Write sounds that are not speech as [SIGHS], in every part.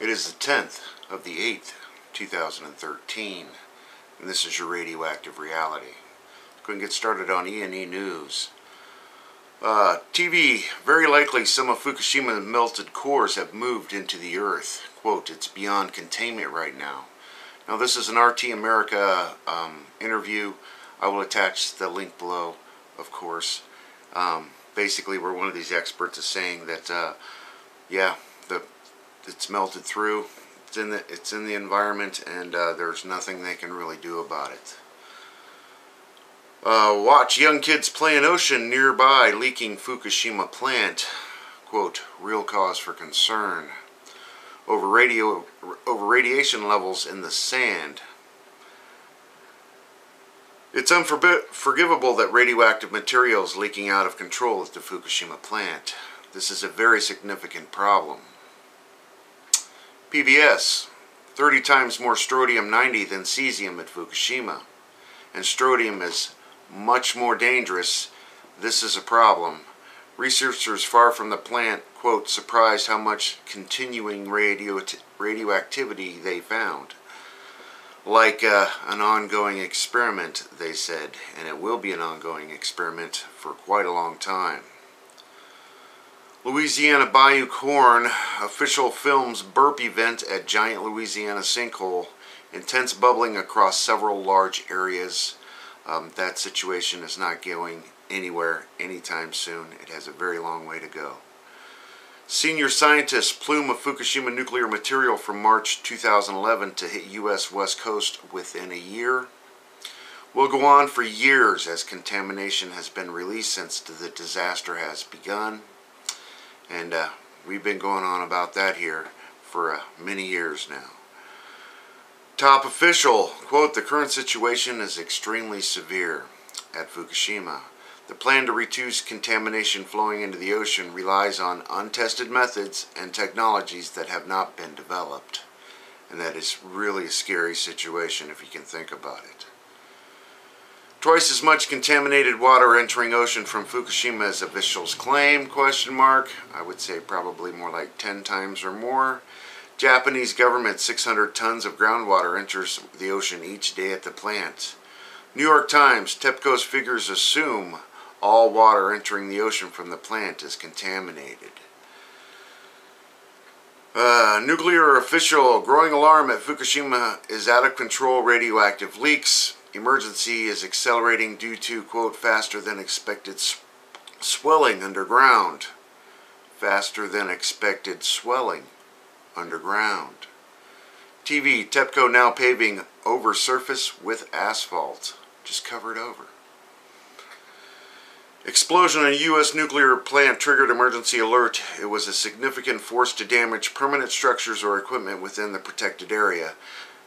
It is the 10th of the 8th, 2013, and this is your radioactive reality. Go and get started on ENENews. Uh, TV, very likely some of Fukushima's melted cores have moved into the earth. Quote, it's beyond containment right now. Now this is an RT America um, interview. I will attach the link below, of course. Um, basically, where one of these experts is saying that, uh, yeah, the it's melted through. It's in the it's in the environment, and uh, there's nothing they can really do about it. Uh, watch young kids play in ocean nearby leaking Fukushima plant. Quote, real cause for concern. Over radio over radiation levels in the sand. It's unforgivable that radioactive materials leaking out of control at the Fukushima plant. This is a very significant problem. PBS, 30 times more strontium-90 than cesium at Fukushima. And strontium is much more dangerous. This is a problem. Researchers far from the plant, quote, surprised how much continuing radio radioactivity they found. Like uh, an ongoing experiment, they said, and it will be an ongoing experiment for quite a long time. Louisiana Bayou Corne, official films burp event at giant Louisiana sinkhole. Intense bubbling across several large areas. Um, that situation is not going anywhere anytime soon. It has a very long way to go. Senior scientists plume of Fukushima nuclear material from March 2011 to hit U.S. West Coast within a year. Will go on for years as contamination has been released since the disaster has begun. And uh, we've been going on about that here for uh, many years now. Top official, quote, the current situation is extremely severe at Fukushima. The plan to reduce contamination flowing into the ocean relies on untested methods and technologies that have not been developed. And that is really a scary situation if you can think about it. Twice as much contaminated water entering ocean from Fukushima as officials claim, question mark. I would say probably more like 10 times or more. Japanese government 600 tons of groundwater enters the ocean each day at the plant. New York Times, TEPCO's figures assume all water entering the ocean from the plant is contaminated. Uh, nuclear official, growing alarm at Fukushima is out of control radioactive leaks emergency is accelerating due to, quote, faster than expected swelling underground. Faster than expected swelling underground. TV, TEPCO now paving over surface with asphalt. Just covered over. Explosion in a U.S. nuclear plant triggered emergency alert. It was a significant force to damage permanent structures or equipment within the protected area.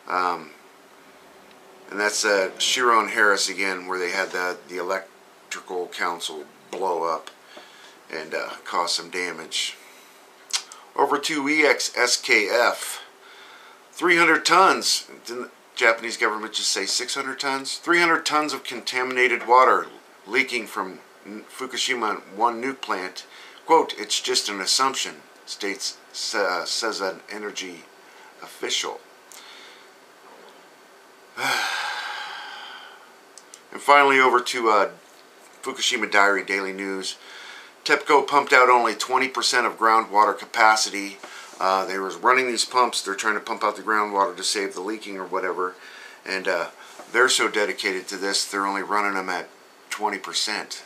Um, and that's uh, Shearon Harris again, where they had the, the electrical council blow up and uh, cause some damage. Over to EXSKF. 300 tons. Didn't the Japanese government just say 600 tons? 300 tons of contaminated water leaking from Fukushima 1 nuke plant. Quote, it's just an assumption, states uh, says an energy official. [SIGHS] And finally over to uh, Fukushima Diary Daily News. TEPCO pumped out only 20% of groundwater capacity. Uh, they were running these pumps. They're trying to pump out the groundwater to save the leaking or whatever. And uh, they're so dedicated to this, they're only running them at 20%.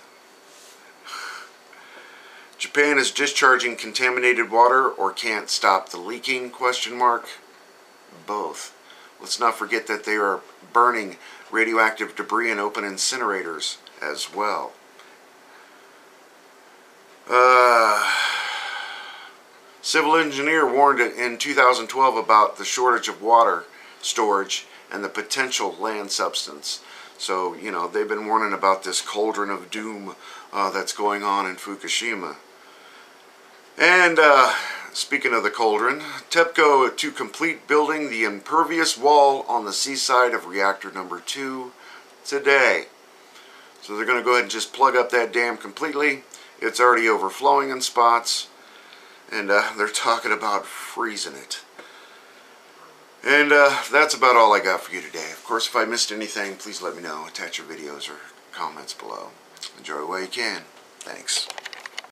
[SIGHS] Japan is discharging contaminated water or can't stop the leaking, question mark. Both. Let's not forget that they are burning radioactive debris in open incinerators as well. Uh, civil engineer warned in 2012 about the shortage of water storage and the potential land substance. So, you know, they've been warning about this cauldron of doom uh, that's going on in Fukushima. And uh, Speaking of the cauldron, TEPCO to complete building the impervious wall on the seaside of reactor number 2 today. So they're going to go ahead and just plug up that dam completely. It's already overflowing in spots. And uh, they're talking about freezing it. And uh, that's about all I got for you today. Of course, if I missed anything, please let me know. Attach your videos or comments below. Enjoy while you can. Thanks.